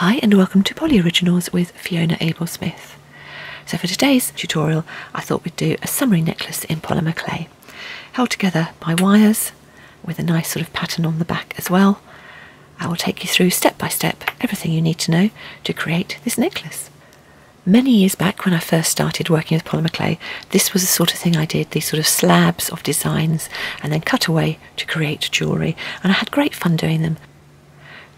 Hi and welcome to Poly Originals with Fiona Abel Smith. So for today's tutorial I thought we'd do a summery necklace in polymer clay, held together by wires with a nice sort of pattern on the back as well. I will take you through step by step everything you need to know to create this necklace. Many years back when I first started working with polymer clay, this was the sort of thing I did, these sort of slabs of designs and then cut away to create jewellery and I had great fun doing them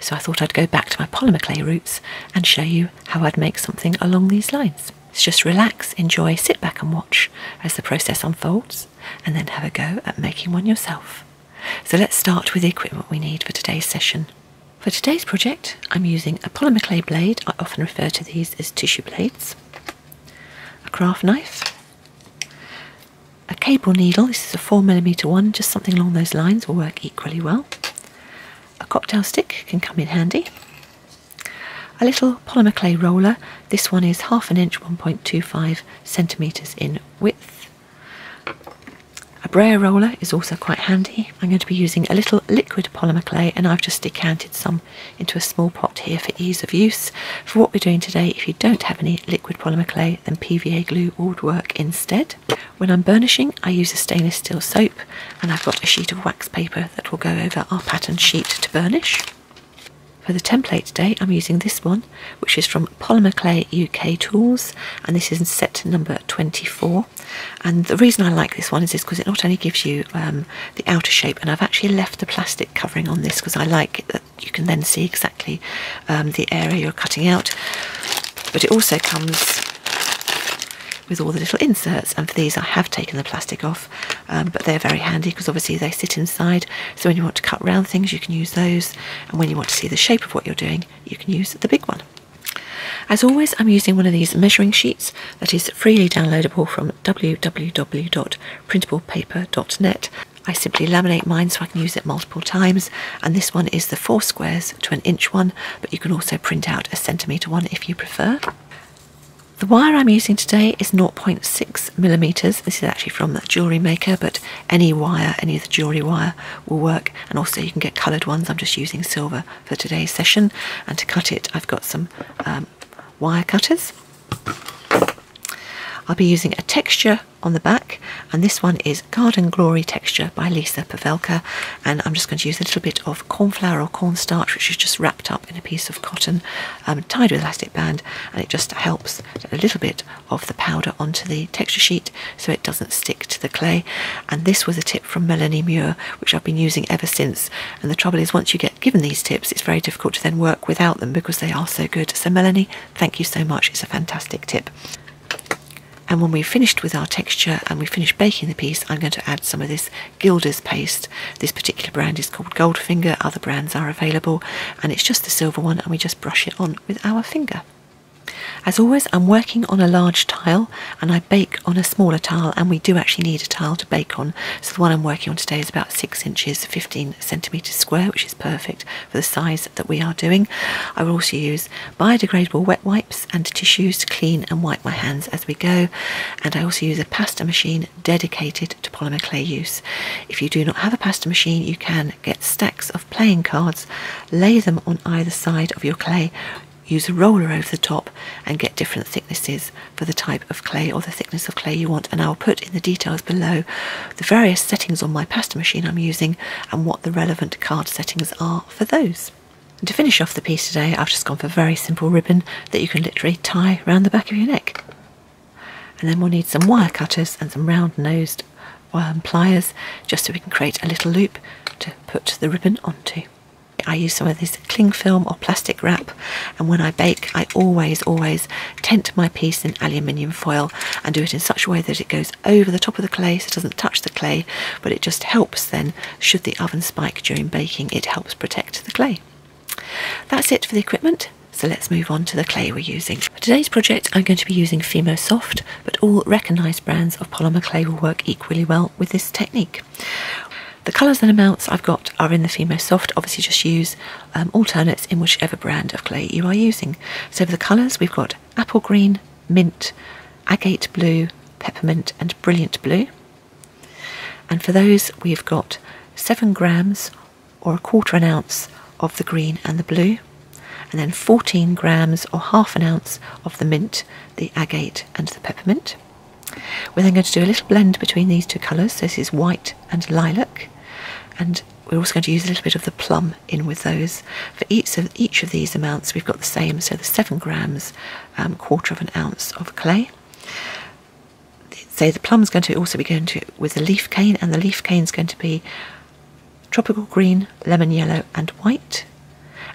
so I thought I'd go back to my polymer clay roots and show you how I'd make something along these lines. So just relax, enjoy, sit back and watch as the process unfolds, and then have a go at making one yourself. So let's start with the equipment we need for today's session. For today's project, I'm using a polymer clay blade, I often refer to these as tissue blades, a craft knife, a cable needle, this is a 4mm one, just something along those lines will work equally well, a cocktail stick can come in handy. A little polymer clay roller. This one is half an inch, 1.25 centimetres in width. A brayer roller is also quite handy. I'm going to be using a little liquid polymer clay and I've just decanted some into a small pot here for ease of use. For what we're doing today, if you don't have any liquid polymer clay, then PVA glue would work instead. When I'm burnishing, I use a stainless steel soap and I've got a sheet of wax paper that will go over our pattern sheet to burnish. For the template today, I'm using this one, which is from Polymer Clay UK Tools, and this is set number 24. And the reason I like this one is because it not only gives you um, the outer shape, and I've actually left the plastic covering on this because I like that you can then see exactly um, the area you're cutting out, but it also comes with all the little inserts and for these I have taken the plastic off um, but they're very handy because obviously they sit inside so when you want to cut round things you can use those and when you want to see the shape of what you're doing you can use the big one. As always I'm using one of these measuring sheets that is freely downloadable from www.printablepaper.net I simply laminate mine so I can use it multiple times and this one is the four squares to an inch one but you can also print out a centimetre one if you prefer. The wire I'm using today is 0.6 millimeters. This is actually from the jewellery maker, but any wire, any of the jewellery wire will work. And also you can get coloured ones. I'm just using silver for today's session. And to cut it, I've got some um, wire cutters. I'll be using a texture on the back and this one is Garden Glory Texture by Lisa Pavelka. And I'm just going to use a little bit of corn flour or cornstarch which is just wrapped up in a piece of cotton um, tied with elastic band and it just helps a little bit of the powder onto the texture sheet so it doesn't stick to the clay. And this was a tip from Melanie Muir which I've been using ever since. And the trouble is once you get given these tips it's very difficult to then work without them because they are so good. So Melanie thank you so much. It's a fantastic tip and when we've finished with our texture and we've finished baking the piece, I'm going to add some of this Gilder's paste. This particular brand is called Goldfinger, other brands are available, and it's just the silver one, and we just brush it on with our finger. As always, I'm working on a large tile and I bake on a smaller tile, and we do actually need a tile to bake on. So, the one I'm working on today is about 6 inches, 15 centimetres square, which is perfect for the size that we are doing. I will also use biodegradable wet wipes and tissues to clean and wipe my hands as we go, and I also use a pasta machine dedicated to polymer clay use. If you do not have a pasta machine, you can get stacks of playing cards, lay them on either side of your clay use a roller over the top and get different thicknesses for the type of clay or the thickness of clay you want and I'll put in the details below the various settings on my pasta machine I'm using and what the relevant card settings are for those. And to finish off the piece today I've just gone for very simple ribbon that you can literally tie around the back of your neck. And then we'll need some wire cutters and some round nosed um, pliers just so we can create a little loop to put the ribbon onto. I use some of this cling film or plastic wrap and when I bake I always always tent my piece in aluminium foil and do it in such a way that it goes over the top of the clay so it doesn't touch the clay but it just helps then should the oven spike during baking it helps protect the clay. That's it for the equipment so let's move on to the clay we're using. For today's project I'm going to be using Fimo Soft but all recognised brands of polymer clay will work equally well with this technique. The colours and amounts I've got are in the Fimo Soft. Obviously, just use um, alternates in whichever brand of clay you are using. So for the colours, we've got apple green, mint, agate blue, peppermint, and brilliant blue. And for those, we've got seven grams or a quarter an ounce of the green and the blue, and then 14 grams or half an ounce of the mint, the agate, and the peppermint. We're then going to do a little blend between these two colours. So this is white and lilac, and we're also going to use a little bit of the plum in with those. For each of each of these amounts, we've got the same. So the seven grams, um, quarter of an ounce of clay. Say the plum's going to also be going to with the leaf cane, and the leaf cane is going to be tropical green, lemon yellow, and white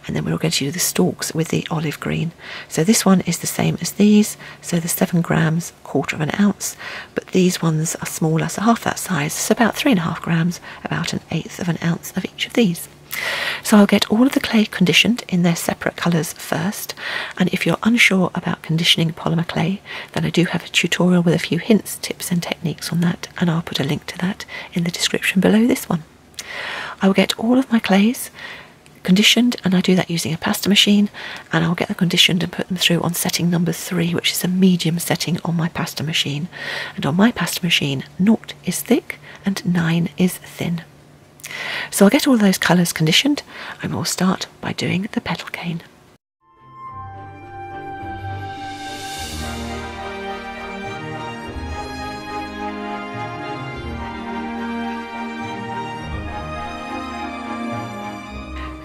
and then we're going to do the stalks with the olive green. So this one is the same as these, so the seven grams, quarter of an ounce, but these ones are smaller, so half that size, so about three and a half grams, about an eighth of an ounce of each of these. So I'll get all of the clay conditioned in their separate colours first, and if you're unsure about conditioning polymer clay, then I do have a tutorial with a few hints, tips and techniques on that, and I'll put a link to that in the description below this one. I will get all of my clays conditioned and I do that using a pasta machine and I'll get them conditioned and put them through on setting number three which is a medium setting on my pasta machine and on my pasta machine naught is thick and nine is thin. So I'll get all those colours conditioned and we'll start by doing the petal cane.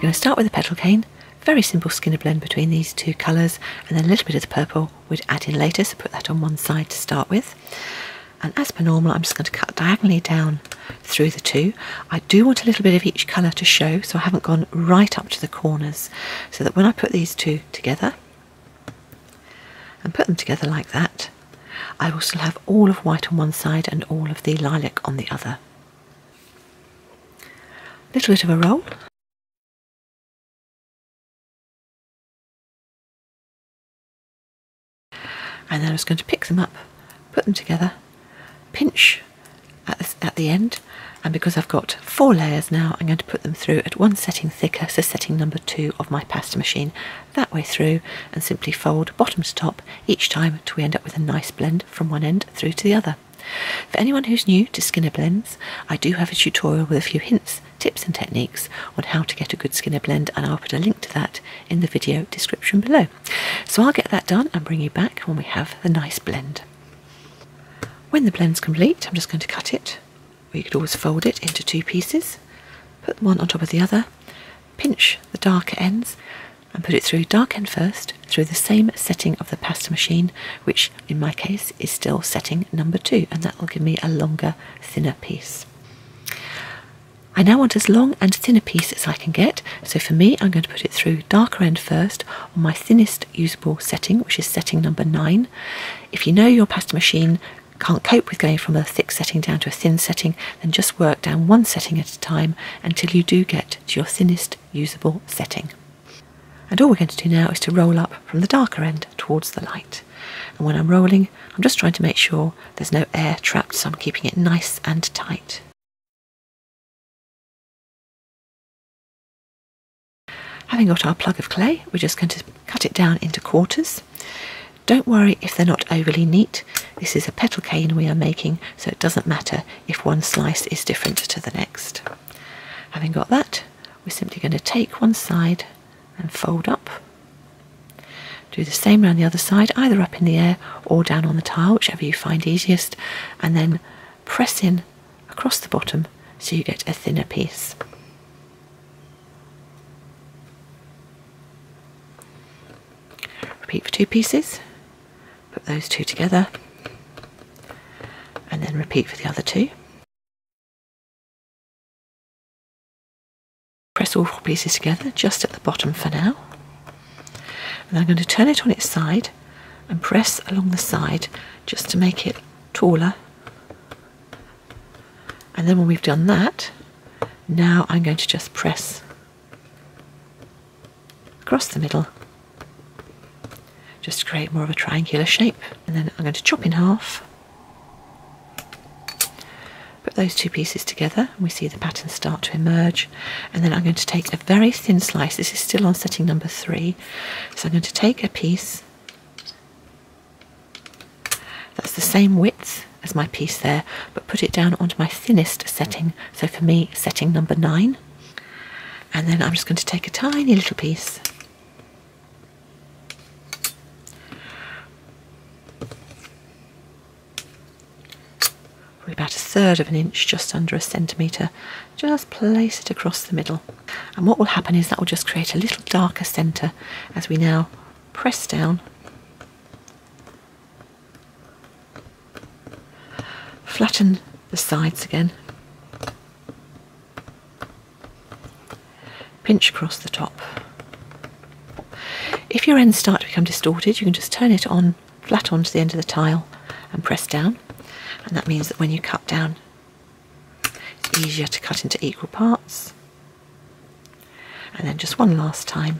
We're going to start with the petal cane, very simple skinner blend between these two colours, and then a little bit of the purple we'd add in later, so put that on one side to start with. And as per normal, I'm just going to cut diagonally down through the two. I do want a little bit of each colour to show, so I haven't gone right up to the corners, so that when I put these two together, and put them together like that, I will still have all of white on one side and all of the lilac on the other. Little bit of a roll, and then I was going to pick them up, put them together, pinch at the, at the end, and because I've got four layers now, I'm going to put them through at one setting thicker, so setting number two of my pasta machine, that way through, and simply fold bottom to top each time till we end up with a nice blend from one end through to the other. For anyone who's new to Skinner blends, I do have a tutorial with a few hints, tips and techniques on how to get a good Skinner blend and I'll put a link to that in the video description below. So I'll get that done and bring you back when we have the nice blend. When the blend's complete, I'm just going to cut it, you could always fold it into two pieces, put one on top of the other, pinch the darker ends and put it through dark end first through the same setting of the pasta machine, which in my case is still setting number two, and that will give me a longer, thinner piece. I now want as long and thin a piece as I can get, so for me I'm going to put it through darker end first on my thinnest usable setting, which is setting number 9. If you know your pasta machine can't cope with going from a thick setting down to a thin setting, then just work down one setting at a time until you do get to your thinnest usable setting. And all we're going to do now is to roll up from the darker end towards the light. And when I'm rolling, I'm just trying to make sure there's no air trapped, so I'm keeping it nice and tight. Having got our plug of clay, we're just going to cut it down into quarters. Don't worry if they're not overly neat. This is a petal cane we are making, so it doesn't matter if one slice is different to the next. Having got that, we're simply going to take one side and fold up. Do the same around the other side, either up in the air or down on the tile, whichever you find easiest, and then press in across the bottom so you get a thinner piece. Repeat for two pieces, put those two together, and then repeat for the other two. press all four pieces together just at the bottom for now. And I'm going to turn it on its side and press along the side just to make it taller. And then when we've done that, now I'm going to just press across the middle just to create more of a triangular shape. And then I'm going to chop in half Put those two pieces together and we see the pattern start to emerge. And then I'm going to take a very thin slice. This is still on setting number three. So I'm going to take a piece that's the same width as my piece there, but put it down onto my thinnest setting. So for me, setting number nine. And then I'm just going to take a tiny little piece probably about a third of an inch, just under a centimetre. Just place it across the middle. And what will happen is that will just create a little darker centre as we now press down. Flatten the sides again. Pinch across the top. If your ends start to become distorted, you can just turn it on flat onto the end of the tile and press down. And that means that when you cut down, it's easier to cut into equal parts. And then just one last time.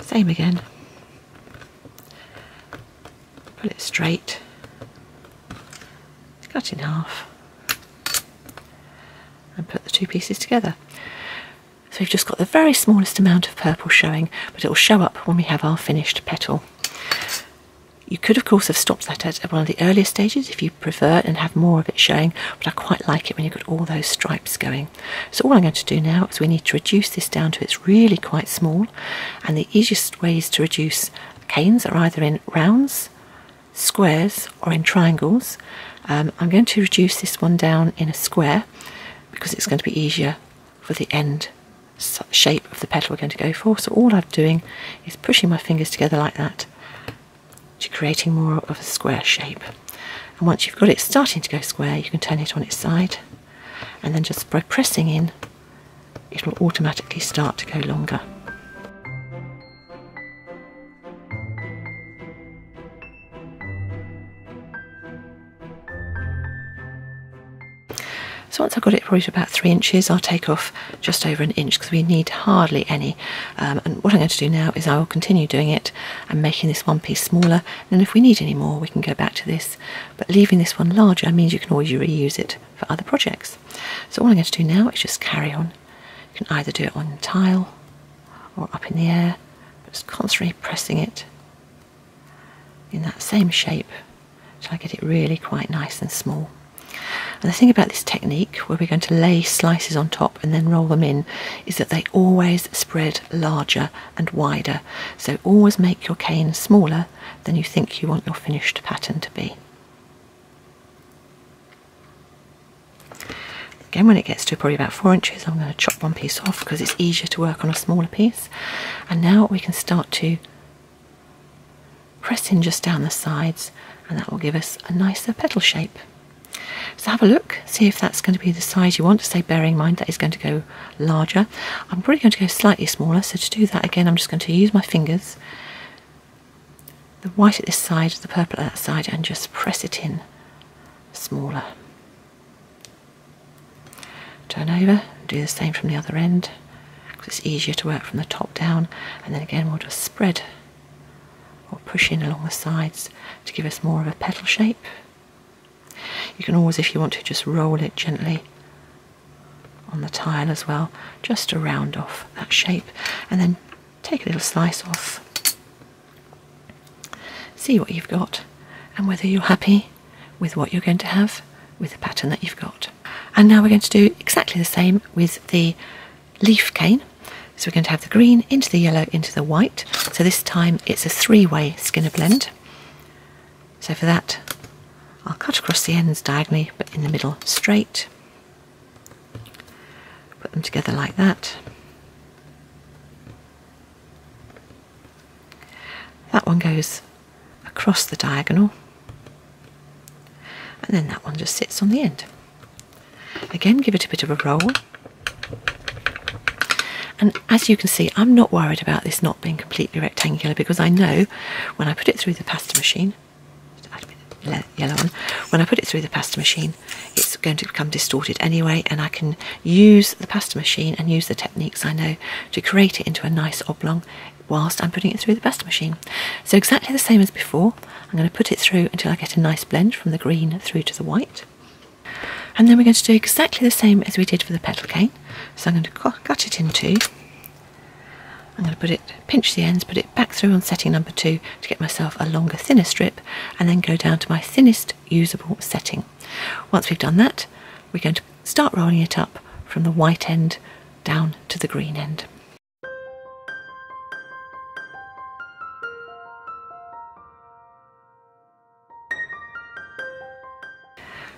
Same again. Pull it straight. Cut in half. And put the two pieces together. So we've just got the very smallest amount of purple showing, but it will show up when we have our finished petal. You could of course have stopped that at one of the earlier stages if you prefer and have more of it showing, but I quite like it when you've got all those stripes going. So all I'm going to do now is we need to reduce this down to it's really quite small, and the easiest ways to reduce canes are either in rounds, squares, or in triangles. Um, I'm going to reduce this one down in a square because it's going to be easier for the end shape of the petal we're going to go for. So all I'm doing is pushing my fingers together like that to creating more of a square shape. And once you've got it starting to go square, you can turn it on its side and then just by pressing in, it will automatically start to go longer. So once I've got it probably to about three inches, I'll take off just over an inch because we need hardly any. Um, and what I'm going to do now is I will continue doing it and making this one piece smaller. And if we need any more, we can go back to this. But leaving this one larger means you can always reuse it for other projects. So all I'm going to do now is just carry on. You can either do it on tile or up in the air, but just constantly pressing it in that same shape until I get it really quite nice and small. And the thing about this technique, where we're going to lay slices on top and then roll them in, is that they always spread larger and wider. So always make your cane smaller than you think you want your finished pattern to be. Again, when it gets to probably about four inches, I'm going to chop one piece off because it's easier to work on a smaller piece. And now we can start to press in just down the sides and that will give us a nicer petal shape. So have a look, see if that's going to be the size you want. To say, bearing in mind that is going to go larger. I'm probably going to go slightly smaller. So to do that again, I'm just going to use my fingers, the white at this side, the purple at that side, and just press it in smaller. Turn over, do the same from the other end because it's easier to work from the top down. And then again, we'll just spread or push in along the sides to give us more of a petal shape. You can always, if you want to, just roll it gently on the tile as well, just to round off that shape, and then take a little slice off. See what you've got, and whether you're happy with what you're going to have with the pattern that you've got. And now we're going to do exactly the same with the leaf cane. So we're going to have the green into the yellow into the white. So this time it's a three-way skinner blend. So for that I'll cut across the ends diagonally but in the middle straight. Put them together like that. That one goes across the diagonal and then that one just sits on the end. Again, give it a bit of a roll. And as you can see, I'm not worried about this not being completely rectangular because I know when I put it through the pasta machine, yellow one, when I put it through the pasta machine, it's going to become distorted anyway, and I can use the pasta machine and use the techniques I know to create it into a nice oblong whilst I'm putting it through the pasta machine. So exactly the same as before, I'm going to put it through until I get a nice blend from the green through to the white. And then we're going to do exactly the same as we did for the petal cane. So I'm going to cut it in two I'm going to put it, pinch the ends, put it back through on setting number two to get myself a longer, thinner strip, and then go down to my thinnest usable setting. Once we've done that, we're going to start rolling it up from the white end down to the green end.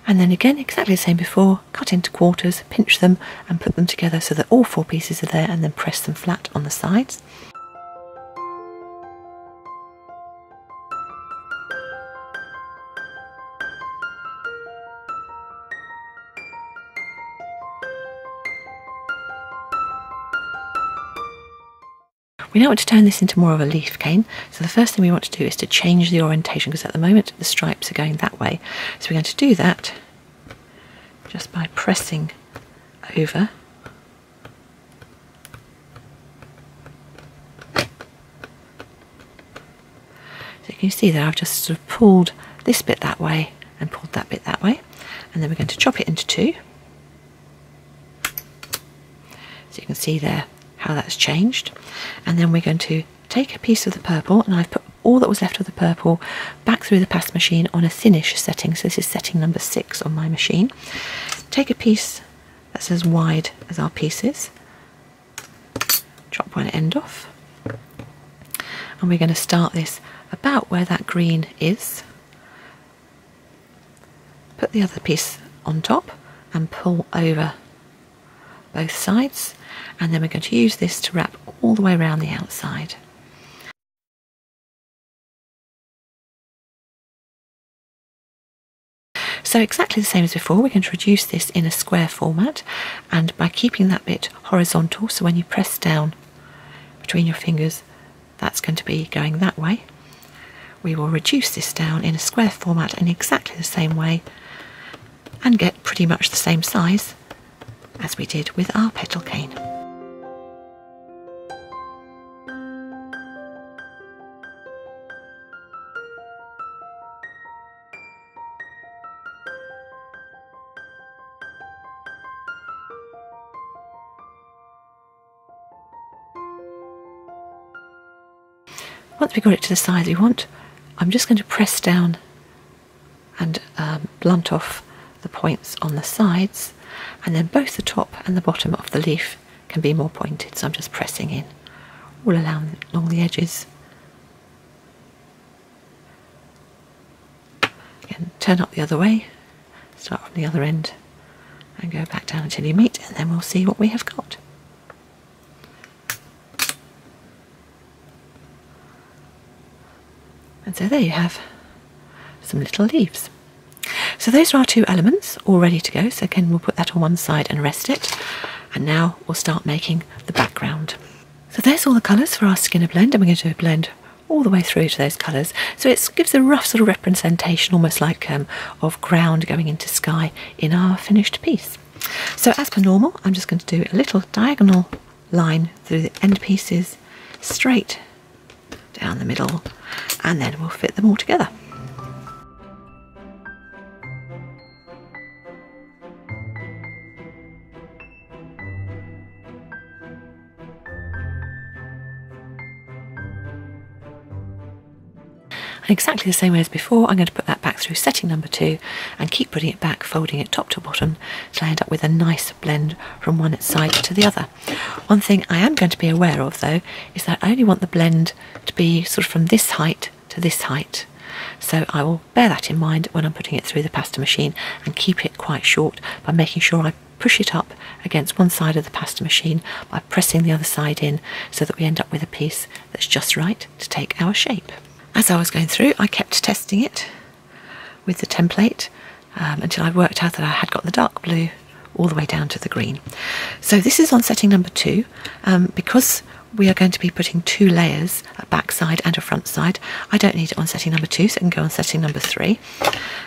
And then again, exactly the same before, cut into quarters, pinch them and put them together so that all four pieces are there and then press them flat on the sides. We now want to turn this into more of a leaf cane. So the first thing we want to do is to change the orientation because at the moment the stripes are going that way. So we're going to do that just by pressing over. So you can see there I've just sort of pulled this bit that way and pulled that bit that way. And then we're going to chop it into two. So you can see there how that's changed. And then we're going to take a piece of the purple and I've put all that was left of the purple back through the pasta machine on a thinnish setting. So this is setting number six on my machine. Take a piece that's as wide as our pieces. Chop one end off. And we're going to start this about where that green is. Put the other piece on top and pull over both sides and then we're going to use this to wrap all the way around the outside. So exactly the same as before, we're going to reduce this in a square format and by keeping that bit horizontal, so when you press down between your fingers, that's going to be going that way. We will reduce this down in a square format in exactly the same way and get pretty much the same size as we did with our petal cane. Once we got it to the size we want, I'm just going to press down and um, blunt off the points on the sides and then both the top and the bottom of the leaf can be more pointed. So I'm just pressing in all along, along the edges. Again turn up the other way start from the other end and go back down until you meet and then we'll see what we have got. And so there you have some little leaves so those are our two elements all ready to go. So again, we'll put that on one side and rest it. And now we'll start making the background. So there's all the colours for our Skinner blend and we're going to blend all the way through to those colours. So it gives a rough sort of representation, almost like um, of ground going into sky in our finished piece. So as per normal, I'm just going to do a little diagonal line through the end pieces, straight down the middle, and then we'll fit them all together. And exactly the same way as before, I'm going to put that back through setting number two and keep putting it back, folding it top to bottom till I end up with a nice blend from one side to the other. One thing I am going to be aware of though is that I only want the blend to be sort of from this height to this height. So I will bear that in mind when I'm putting it through the pasta machine and keep it quite short by making sure I push it up against one side of the pasta machine by pressing the other side in so that we end up with a piece that's just right to take our shape. As I was going through, I kept testing it with the template um, until I worked out that I had got the dark blue all the way down to the green. So this is on setting number two. Um, because we are going to be putting two layers, a back side and a front side, I don't need it on setting number two, so it can go on setting number three.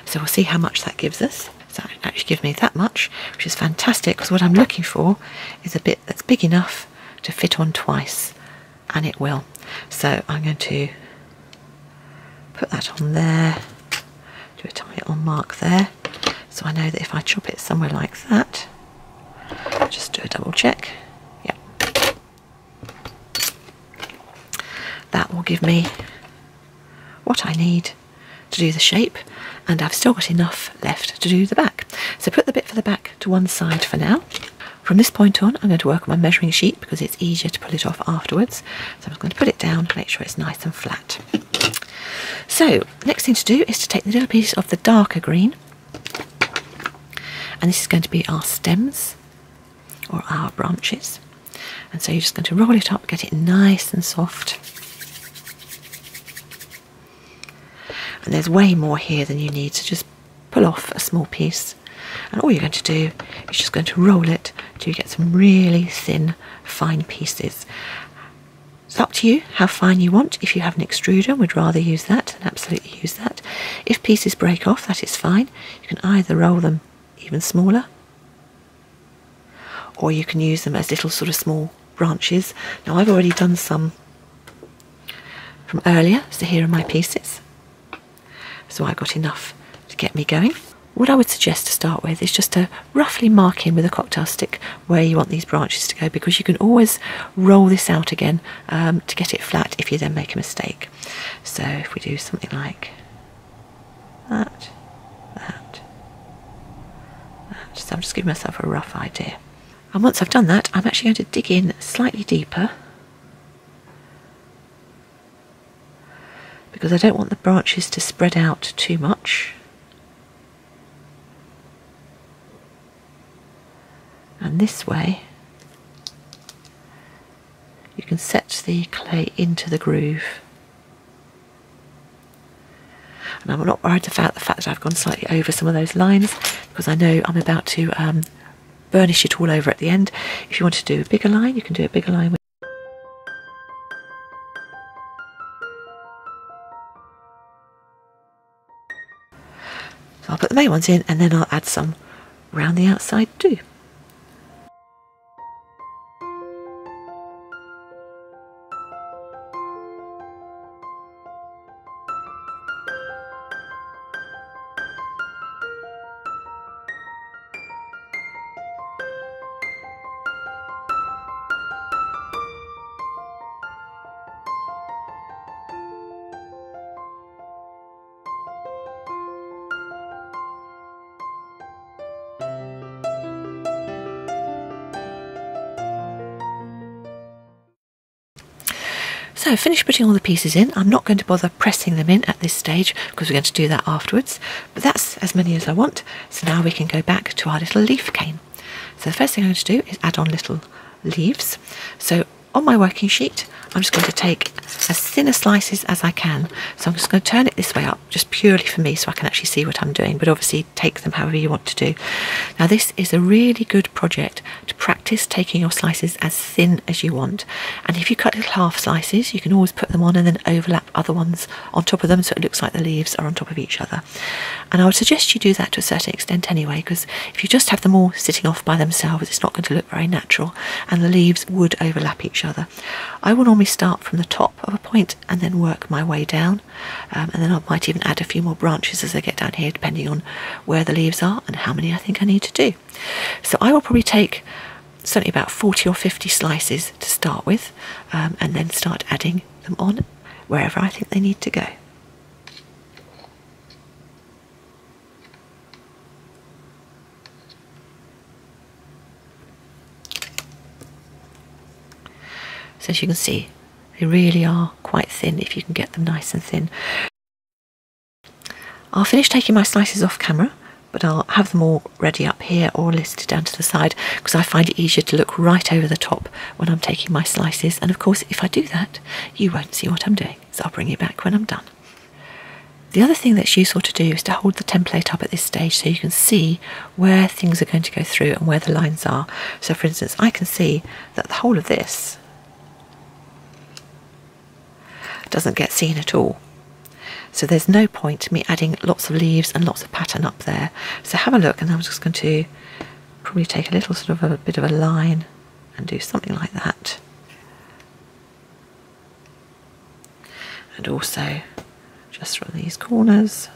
So we'll see how much that gives us. So it actually gives me that much, which is fantastic because what I'm looking for is a bit that's big enough to fit on twice, and it will. So I'm going to put that on there, do a tiny little mark there, so I know that if I chop it somewhere like that, just do a double check, yep, that will give me what I need to do the shape and I've still got enough left to do the back. So put the bit for the back to one side for now. From this point on, I'm going to work on my measuring sheet because it's easier to pull it off afterwards. So I'm just going to put it down, to make sure it's nice and flat. So, next thing to do is to take the little piece of the darker green and this is going to be our stems or our branches. And so you're just going to roll it up, get it nice and soft. And there's way more here than you need, so just pull off a small piece. And all you're going to do is just going to roll it till you get some really thin, fine pieces. Up to you how fine you want. If you have an extruder we'd rather use that, then absolutely use that. If pieces break off, that is fine. You can either roll them even smaller or you can use them as little sort of small branches. Now I've already done some from earlier, so here are my pieces. So I've got enough to get me going. What I would suggest to start with is just to roughly mark in with a cocktail stick where you want these branches to go because you can always roll this out again um, to get it flat if you then make a mistake. So if we do something like that, that, that. So I'm just giving myself a rough idea. And once I've done that, I'm actually going to dig in slightly deeper because I don't want the branches to spread out too much. And this way, you can set the clay into the groove. And I'm not worried about the fact that I've gone slightly over some of those lines because I know I'm about to um, burnish it all over at the end. If you want to do a bigger line, you can do a bigger line. So I'll put the main ones in and then I'll add some around the outside too. So finished putting all the pieces in. I'm not going to bother pressing them in at this stage because we're going to do that afterwards. But that's as many as I want. So now we can go back to our little leaf cane. So the first thing I'm going to do is add on little leaves. So on my working sheet, I'm just going to take as thin a slices as I can. So I'm just going to turn it this way up, just purely for me, so I can actually see what I'm doing, but obviously take them however you want to do. Now this is a really good project to practice taking your slices as thin as you want. And if you cut little half slices, you can always put them on and then overlap other ones on top of them so it looks like the leaves are on top of each other. And I would suggest you do that to a certain extent anyway, because if you just have them all sitting off by themselves, it's not going to look very natural, and the leaves would overlap each other. I will normally start from the top of a point and then work my way down, um, and then I might even add a few more branches as I get down here, depending on where the leaves are and how many I think I need to do. So I will probably take certainly about 40 or 50 slices to start with, um, and then start adding them on wherever I think they need to go. As you can see, they really are quite thin if you can get them nice and thin. I'll finish taking my slices off camera, but I'll have them all ready up here or listed down to the side because I find it easier to look right over the top when I'm taking my slices. And of course, if I do that, you won't see what I'm doing. So I'll bring it back when I'm done. The other thing that's useful to do is to hold the template up at this stage so you can see where things are going to go through and where the lines are. So for instance, I can see that the whole of this doesn't get seen at all. So there's no point me adding lots of leaves and lots of pattern up there. So have a look and I'm just going to probably take a little sort of a bit of a line and do something like that. And also just from these corners.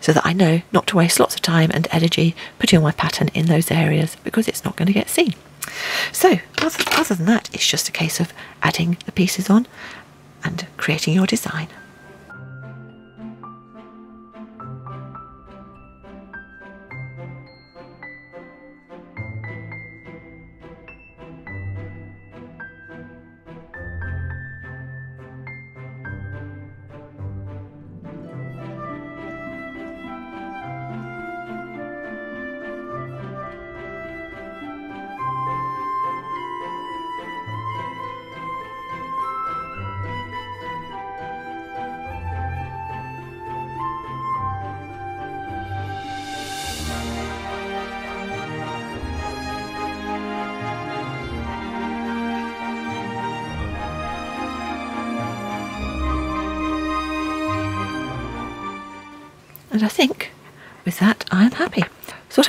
So that I know not to waste lots of time and energy putting on my pattern in those areas because it's not going to get seen. So, other, other than that, it's just a case of adding the pieces on and creating your design.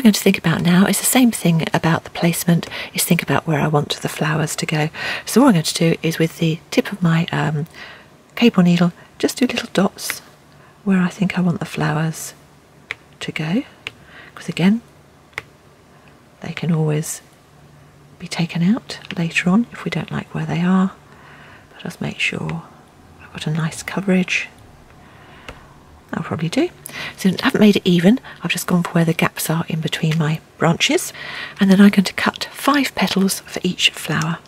Going to think about now is the same thing about the placement, is think about where I want the flowers to go. So what I'm going to do is with the tip of my um, cable needle, just do little dots where I think I want the flowers to go. Because again, they can always be taken out later on if we don't like where they are. But just make sure I've got a nice coverage I'll probably do. So I haven't made it even, I've just gone for where the gaps are in between my branches. And then I'm going to cut five petals for each flower.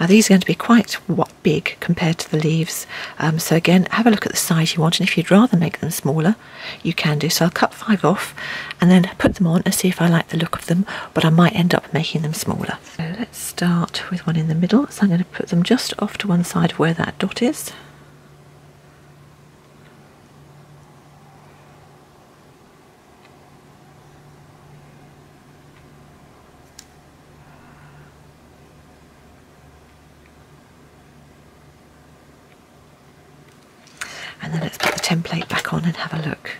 Now these are going to be quite what big compared to the leaves. Um, so again, have a look at the size you want and if you'd rather make them smaller, you can do. So I'll cut five off and then put them on and see if I like the look of them, but I might end up making them smaller. So let's start with one in the middle. So I'm going to put them just off to one side of where that dot is. and then let's put the template back on and have a look.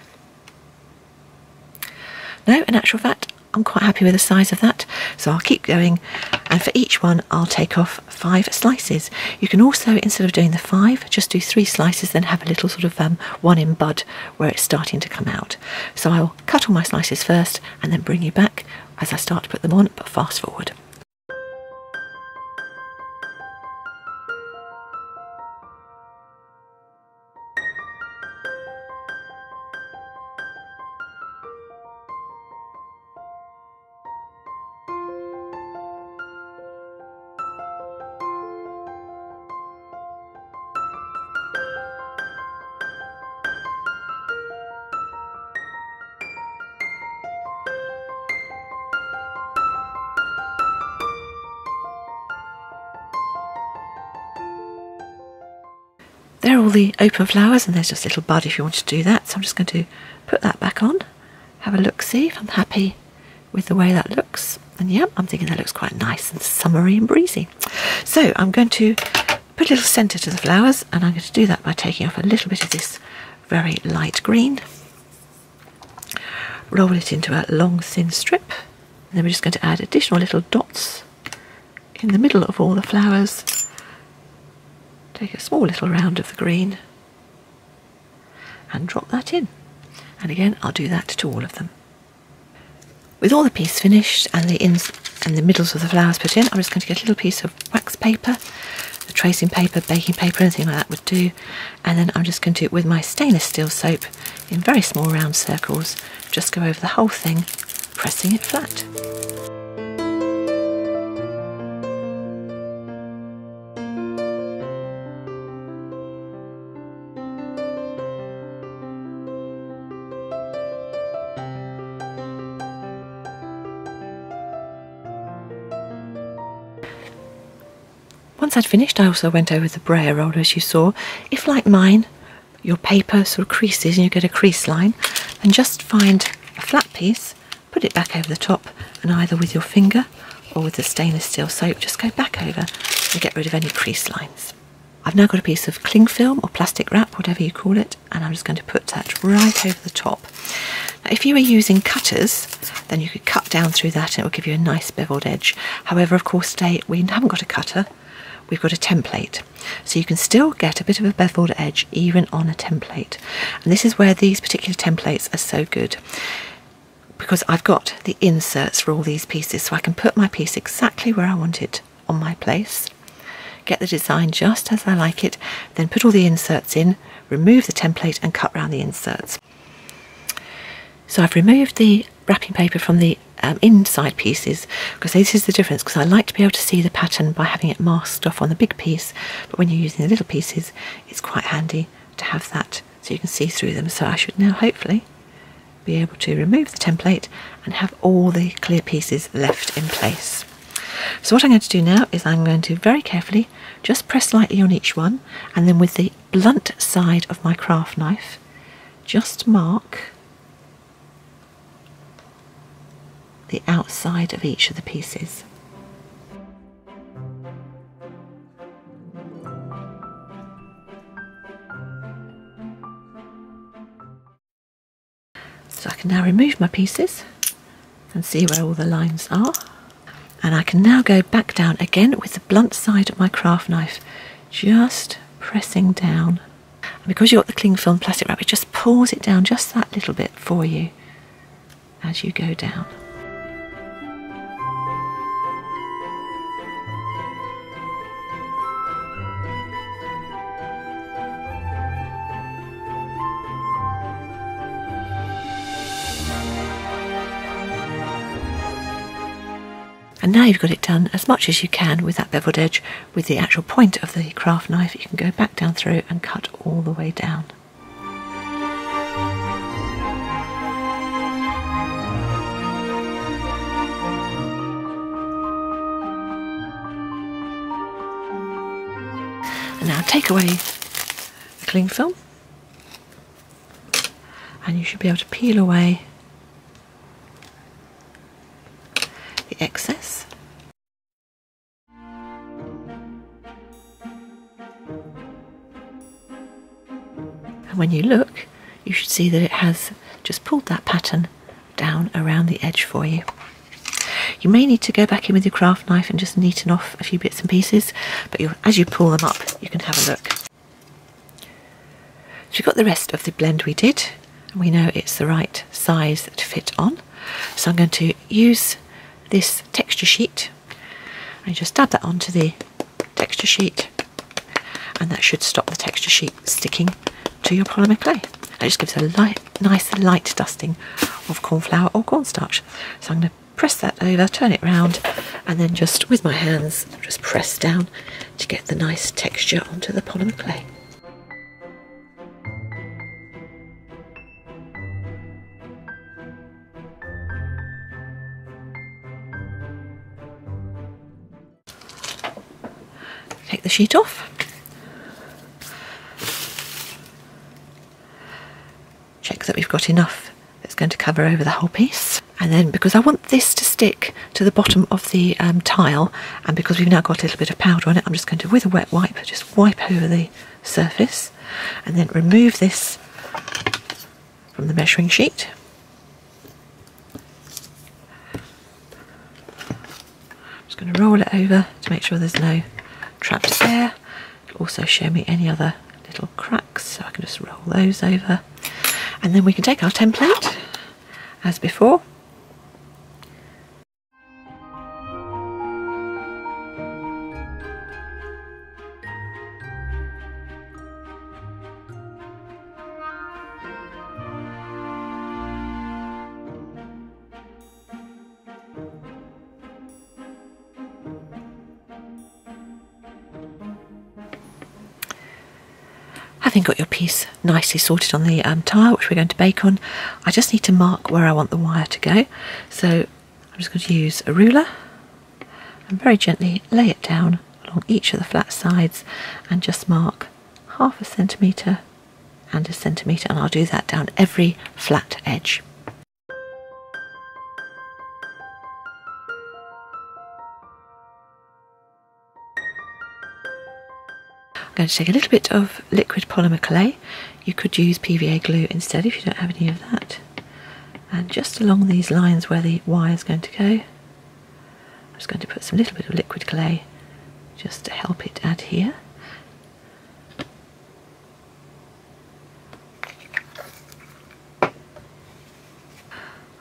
No, in actual fact, I'm quite happy with the size of that, so I'll keep going. And for each one, I'll take off five slices. You can also, instead of doing the five, just do three slices, then have a little sort of um, one in bud where it's starting to come out. So I'll cut all my slices first and then bring you back as I start to put them on, but fast forward. The open flowers and there's just a little bud if you want to do that. So I'm just going to put that back on, have a look, see if I'm happy with the way that looks. And yep, I'm thinking that looks quite nice and summery and breezy. So I'm going to put a little centre to the flowers and I'm going to do that by taking off a little bit of this very light green. Roll it into a long thin strip. And then we're just going to add additional little dots in the middle of all the flowers Take a small little round of the green and drop that in. And again, I'll do that to all of them. With all the piece finished and the ins and the middles of the flowers put in, I'm just going to get a little piece of wax paper, the tracing paper, baking paper, anything like that would do. And then I'm just going to, with my stainless steel soap, in very small round circles, just go over the whole thing, pressing it flat. Once I'd finished, I also went over the brayer roller as you saw. If, like mine, your paper sort of creases and you get a crease line, then just find a flat piece, put it back over the top, and either with your finger or with the stainless steel soap, just go back over and get rid of any crease lines. I've now got a piece of cling film or plastic wrap, whatever you call it, and I'm just going to put that right over the top. Now, if you were using cutters, then you could cut down through that and it will give you a nice beveled edge. However, of course, today we haven't got a cutter, we've got a template. So you can still get a bit of a beveled edge even on a template. And this is where these particular templates are so good because I've got the inserts for all these pieces so I can put my piece exactly where I want it on my place get the design just as I like it then put all the inserts in remove the template and cut round the inserts so I've removed the wrapping paper from the um, inside pieces because this is the difference because I like to be able to see the pattern by having it masked off on the big piece but when you're using the little pieces it's quite handy to have that so you can see through them so I should now hopefully be able to remove the template and have all the clear pieces left in place. So what I'm going to do now is I'm going to very carefully just press slightly on each one and then with the blunt side of my craft knife just mark the outside of each of the pieces. So I can now remove my pieces and see where all the lines are. And I can now go back down again with the blunt side of my craft knife, just pressing down. And because you've got the cling film plastic wrap, it just pulls it down just that little bit for you as you go down. And now you've got it done as much as you can with that beveled edge with the actual point of the craft knife you can go back down through and cut all the way down. And now take away the cling film and you should be able to peel away when you look, you should see that it has just pulled that pattern down around the edge for you. You may need to go back in with your craft knife and just neaten off a few bits and pieces, but as you pull them up, you can have a look. So we've got the rest of the blend we did, and we know it's the right size to fit on. So I'm going to use this texture sheet and just dab that onto the texture sheet and that should stop the texture sheet sticking to your polymer clay. It just gives a light, nice light dusting of corn flour or cornstarch. So I'm going to press that over, turn it round, and then just with my hands, just press down to get the nice texture onto the polymer clay. Take the sheet off. Check that we've got enough that's going to cover over the whole piece. And then because I want this to stick to the bottom of the um, tile and because we've now got a little bit of powder on it, I'm just going to, with a wet wipe, just wipe over the surface and then remove this from the measuring sheet. I'm just going to roll it over to make sure there's no trapped air. It'll also show me any other little cracks, so I can just roll those over. And then we can take our template, as before, Having got your piece nicely sorted on the um, tile, which we're going to bake on, I just need to mark where I want the wire to go. So I'm just going to use a ruler and very gently lay it down along each of the flat sides and just mark half a centimetre and a centimetre and I'll do that down every flat edge. Going to take a little bit of liquid polymer clay. You could use PVA glue instead if you don't have any of that. And just along these lines where the wire is going to go, I'm just going to put some little bit of liquid clay just to help it adhere.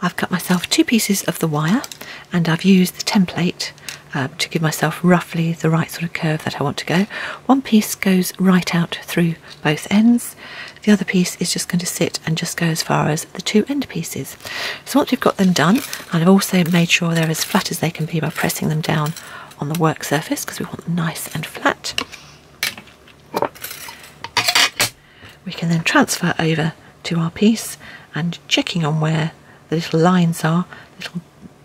I've cut myself two pieces of the wire and I've used the template uh, to give myself roughly the right sort of curve that I want to go. One piece goes right out through both ends, the other piece is just going to sit and just go as far as the two end pieces. So once we've got them done, and I've also made sure they're as flat as they can be by pressing them down on the work surface because we want them nice and flat. We can then transfer over to our piece and checking on where the little lines are, little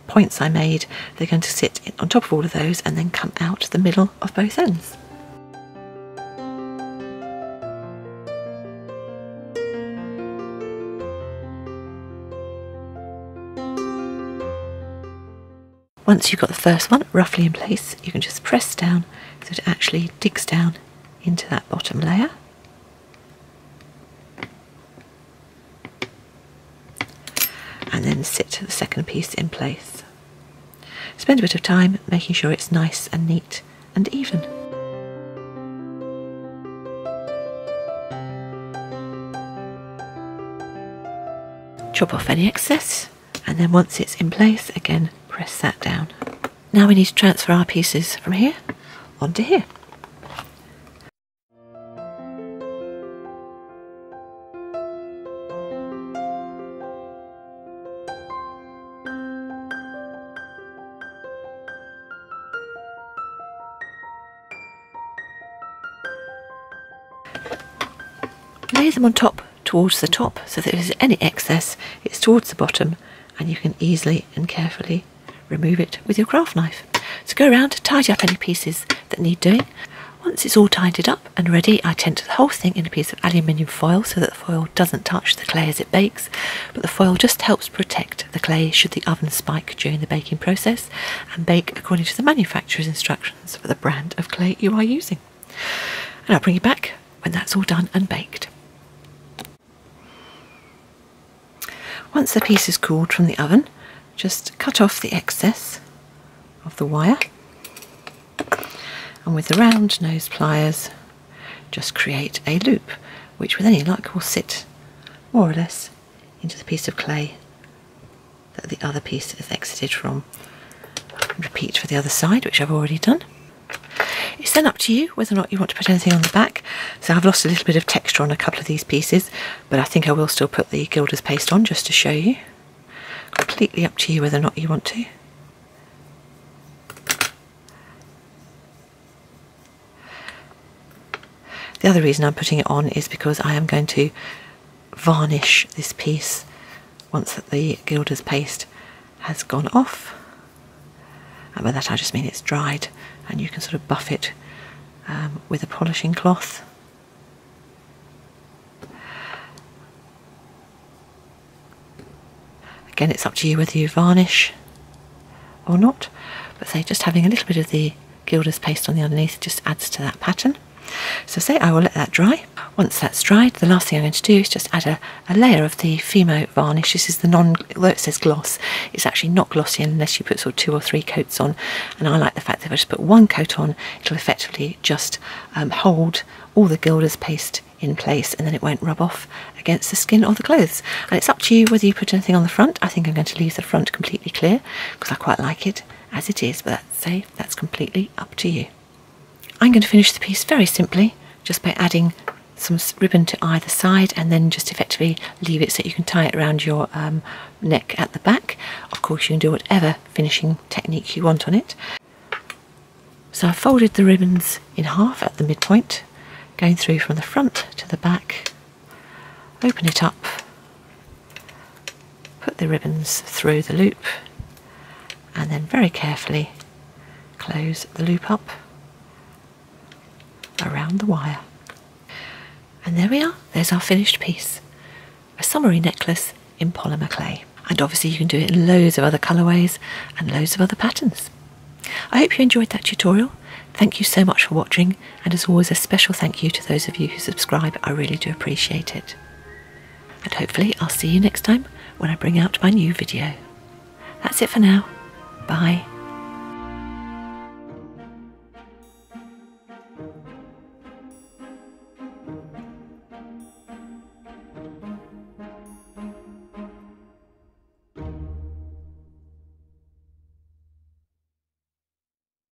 points I made, they're going to sit on top of all of those and then come out the middle of both ends. Once you've got the first one roughly in place, you can just press down so it actually digs down into that bottom layer. And then sit the second piece in place. Spend a bit of time making sure it's nice and neat and even. Chop off any excess and then once it's in place again press that down. Now we need to transfer our pieces from here onto here. Them on top towards the top so that if there's any excess it's towards the bottom and you can easily and carefully remove it with your craft knife. So go around, tidy up any pieces that need doing. Once it's all tidied up and ready, I tent the whole thing in a piece of aluminium foil so that the foil doesn't touch the clay as it bakes, but the foil just helps protect the clay should the oven spike during the baking process and bake according to the manufacturer's instructions for the brand of clay you are using. And I'll bring you back when that's all done and baked. Once the piece is cooled from the oven, just cut off the excess of the wire and with the round nose pliers just create a loop which with any luck will sit more or less into the piece of clay that the other piece is exited from. Repeat for the other side which I've already done. It's then up to you whether or not you want to put anything on the back. So I've lost a little bit of texture on a couple of these pieces, but I think I will still put the gilder's paste on just to show you. Completely up to you whether or not you want to. The other reason I'm putting it on is because I am going to varnish this piece once the gilder's paste has gone off. And by that I just mean it's dried and you can sort of buff it um, with a polishing cloth. Again, it's up to you whether you varnish or not, but say just having a little bit of the gilder's paste on the underneath just adds to that pattern. So say I will let that dry. Once that's dried, the last thing I'm going to do is just add a, a layer of the Fimo varnish. This is the non, although it says gloss, it's actually not glossy unless you put sort of two or three coats on. And I like the fact that if I just put one coat on, it'll effectively just um, hold all the gilder's paste in place and then it won't rub off against the skin or the clothes. And it's up to you whether you put anything on the front. I think I'm going to leave the front completely clear because I quite like it as it is, but say that's completely up to you. I'm going to finish the piece very simply just by adding some ribbon to either side and then just effectively leave it so you can tie it around your um, neck at the back. Of course you can do whatever finishing technique you want on it. So I've folded the ribbons in half at the midpoint, going through from the front to the back, open it up, put the ribbons through the loop and then very carefully close the loop up around the wire. And there we are, there's our finished piece. A summery necklace in polymer clay. And obviously you can do it in loads of other colourways and loads of other patterns. I hope you enjoyed that tutorial. Thank you so much for watching and as always a special thank you to those of you who subscribe. I really do appreciate it. And hopefully I'll see you next time when I bring out my new video. That's it for now. Bye.